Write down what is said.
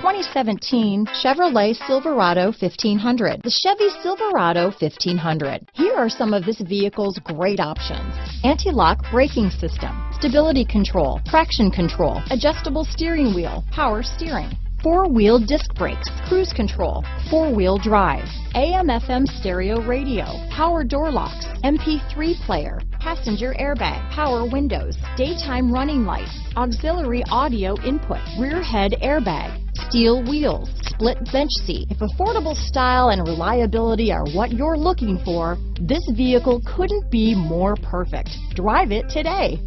2017 Chevrolet Silverado 1500. The Chevy Silverado 1500. Here are some of this vehicle's great options. Anti-lock braking system, stability control, traction control, adjustable steering wheel, power steering, four-wheel disc brakes, cruise control, four-wheel drive, AM FM stereo radio, power door locks, MP3 player, passenger airbag, power windows, daytime running lights, auxiliary audio input, rear head airbag, steel wheels, split bench seat. If affordable style and reliability are what you're looking for, this vehicle couldn't be more perfect. Drive it today.